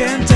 can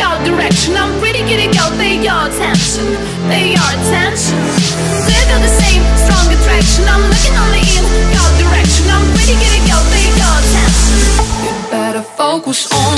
your direction. I'm pretty getting Go, they your attention, They your attention. They feel the same strong attraction. I'm looking only in your direction. I'm pretty getting Go, they your attention. You better focus on